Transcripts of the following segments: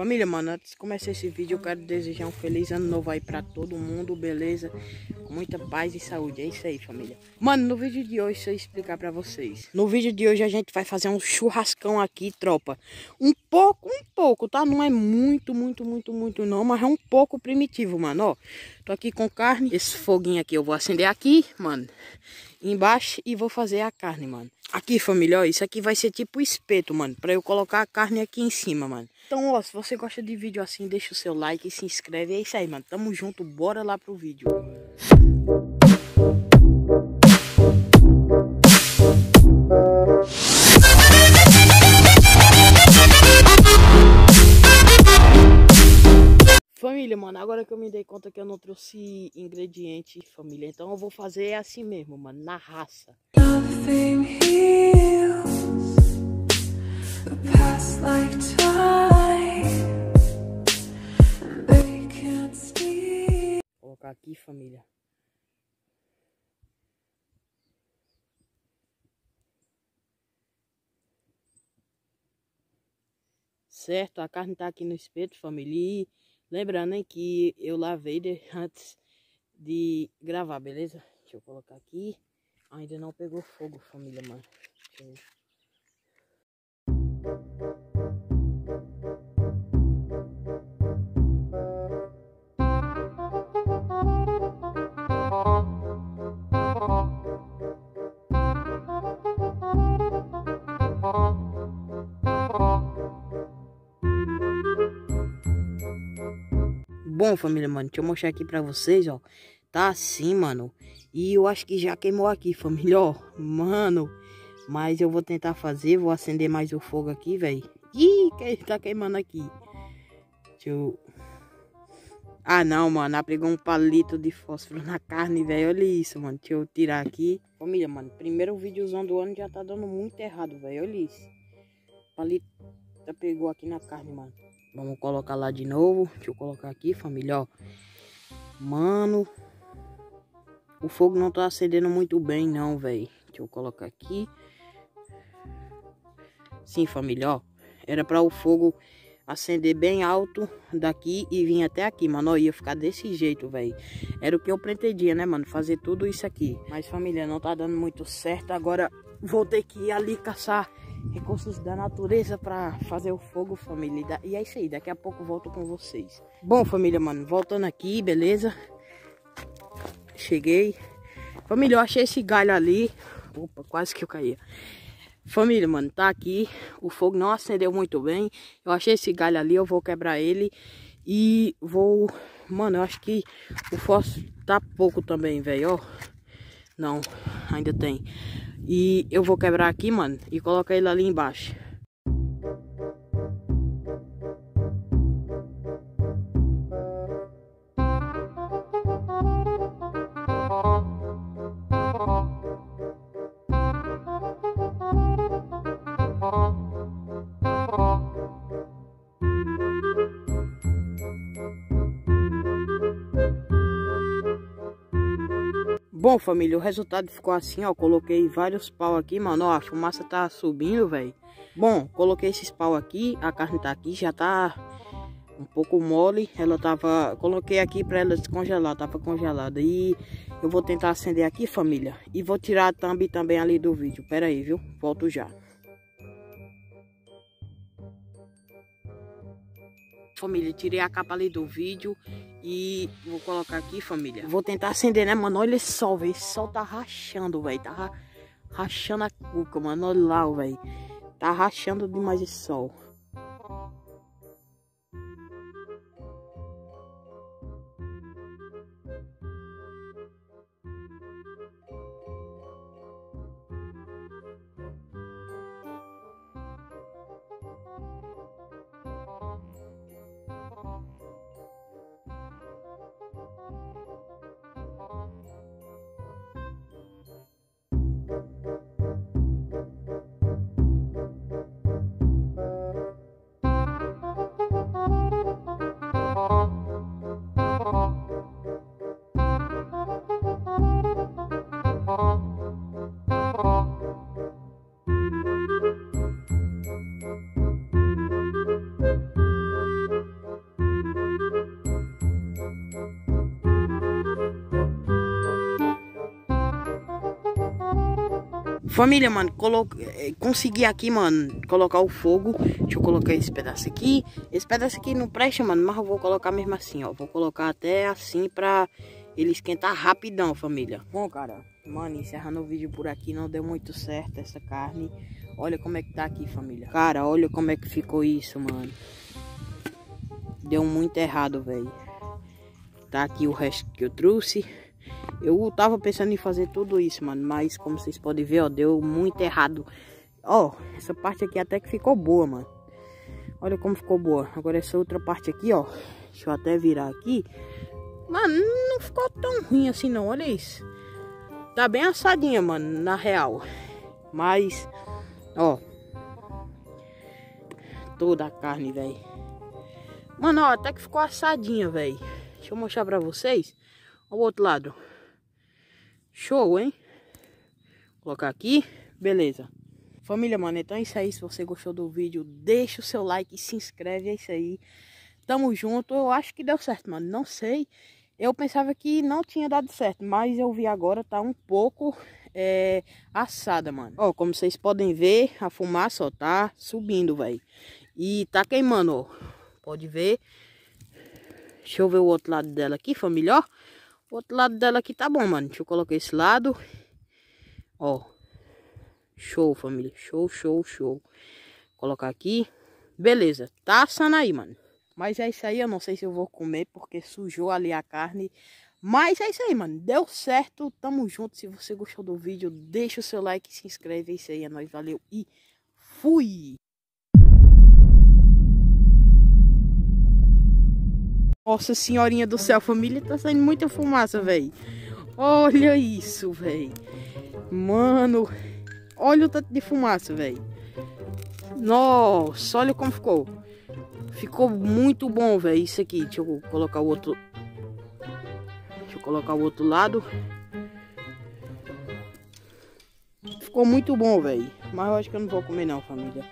Família, mano, antes de começar esse vídeo, eu quero desejar um feliz ano novo aí pra todo mundo, beleza? Com muita paz e saúde, é isso aí, família. Mano, no vídeo de hoje, eu explicar pra vocês. No vídeo de hoje, a gente vai fazer um churrascão aqui, tropa. Um pouco, pouco, tá? Não é muito, muito, muito, muito não, mas é um pouco primitivo, mano, ó. Tô aqui com carne, esse foguinho aqui eu vou acender aqui, mano, embaixo e vou fazer a carne, mano. Aqui, família, ó, isso aqui vai ser tipo espeto, mano, pra eu colocar a carne aqui em cima, mano. Então, ó, se você gosta de vídeo assim, deixa o seu like se inscreve. É isso aí, mano. Tamo junto, bora lá pro vídeo. Família, mano, agora que eu me dei conta que eu não trouxe ingrediente, família, então eu vou fazer assim mesmo, mano, na raça. Vou colocar aqui, família. Certo, a carne tá aqui no espeto, família. Lembrando hein, que eu lavei de, antes de gravar, beleza? Deixa eu colocar aqui. Ainda não pegou fogo, família, mano. Deixa eu... Bom, família, mano, deixa eu mostrar aqui pra vocês, ó. Tá assim, mano. E eu acho que já queimou aqui, família, ó. Mano, mas eu vou tentar fazer, vou acender mais o fogo aqui, velho. Ih, que tá queimando aqui. Deixa eu... Ah, não, mano, apregou um palito de fósforo na carne, velho. Olha isso, mano. Deixa eu tirar aqui. Família, mano, primeiro videozão do ano já tá dando muito errado, velho. Olha isso. Palito pegou aqui na carne, mano. Vamos colocar lá de novo. Deixa eu colocar aqui, família, ó. Mano. O fogo não tá acendendo muito bem, não, velho. Deixa eu colocar aqui. Sim, família, ó. Era para o fogo acender bem alto daqui e vir até aqui, mano. Ó, ia ficar desse jeito, velho. Era o que eu pretendia, né, mano? Fazer tudo isso aqui. Mas, família, não tá dando muito certo. Agora vou ter que ir ali caçar recursos da natureza para fazer o fogo, família. E é isso aí, daqui a pouco volto com vocês. Bom, família, mano, voltando aqui, beleza? Cheguei. Família, eu achei esse galho ali. Opa, quase que eu caía. Família, mano, tá aqui. O fogo não acendeu muito bem. Eu achei esse galho ali, eu vou quebrar ele. E vou... Mano, eu acho que o fósforo tá pouco também, velho, ó. Não, ainda tem. E eu vou quebrar aqui, mano, e colocar ele ali embaixo. Bom, família, o resultado ficou assim, ó. Coloquei vários pau aqui, mano. Ó, a fumaça tá subindo, velho. Bom, coloquei esses pau aqui. A carne tá aqui, já tá um pouco mole. Ela tava... Coloquei aqui pra ela descongelar, tava congelada. E eu vou tentar acender aqui, família. E vou tirar a thumb também ali do vídeo. Pera aí, viu? Volto já. Família, tirei a capa ali do vídeo e vou colocar aqui, família. Vou tentar acender, né, mano? Olha esse sol, velho. Esse sol tá rachando, velho. Tá rachando a cuca, mano. Olha lá, velho. Tá rachando demais esse sol. Família, mano. Eh, consegui aqui, mano, colocar o fogo. Deixa eu colocar esse pedaço aqui. Esse pedaço aqui não presta, mano, mas eu vou colocar mesmo assim, ó. Vou colocar até assim pra ele esquentar rapidão, família. Bom, cara, mano, encerrando o vídeo por aqui, não deu muito certo essa carne. Olha como é que tá aqui, família. Cara, olha como é que ficou isso, mano. Deu muito errado, velho. Tá aqui o resto que eu trouxe. Eu tava pensando em fazer tudo isso, mano. Mas como vocês podem ver, ó, deu muito errado. Ó, essa parte aqui até que ficou boa, mano. Olha como ficou boa. Agora essa outra parte aqui, ó. Deixa eu até virar aqui. Mano, não ficou tão ruim assim não, olha isso. Tá bem assadinha, mano, na real. Mas, ó. Toda a carne, velho. Mano, ó, até que ficou assadinha, velho. Deixa eu mostrar pra vocês. Ó o outro lado. Show, hein? Vou colocar aqui. Beleza. Família, mano, então é isso aí. Se você gostou do vídeo, deixa o seu like e se inscreve. É isso aí. Tamo junto. Eu acho que deu certo, mano. Não sei. Eu pensava que não tinha dado certo, mas eu vi agora tá um pouco é, assada, mano. Ó, como vocês podem ver, a fumaça, ó, tá subindo, velho. E tá queimando, ó. Pode ver. Deixa eu ver o outro lado dela aqui, família, ó. O outro lado dela aqui tá bom, mano. Deixa eu colocar esse lado. Ó. Show, família. Show, show, show. Colocar aqui. Beleza. Tá assando aí, mano. Mas é isso aí. Eu não sei se eu vou comer porque sujou ali a carne. Mas é isso aí, mano. Deu certo. Tamo junto. Se você gostou do vídeo, deixa o seu like, se inscreve. É isso aí. É nóis. Valeu e fui! Nossa senhorinha do céu, família, tá saindo muita fumaça, velho. Olha isso, velho. Mano, olha o tanto de fumaça, velho. Nossa, olha como ficou. Ficou muito bom, velho. Isso aqui, deixa eu colocar o outro. Deixa eu colocar o outro lado. Ficou muito bom, velho. Mas eu acho que eu não vou comer não, família.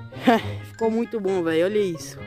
Ficou muito bom, velho. Olha isso.